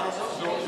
So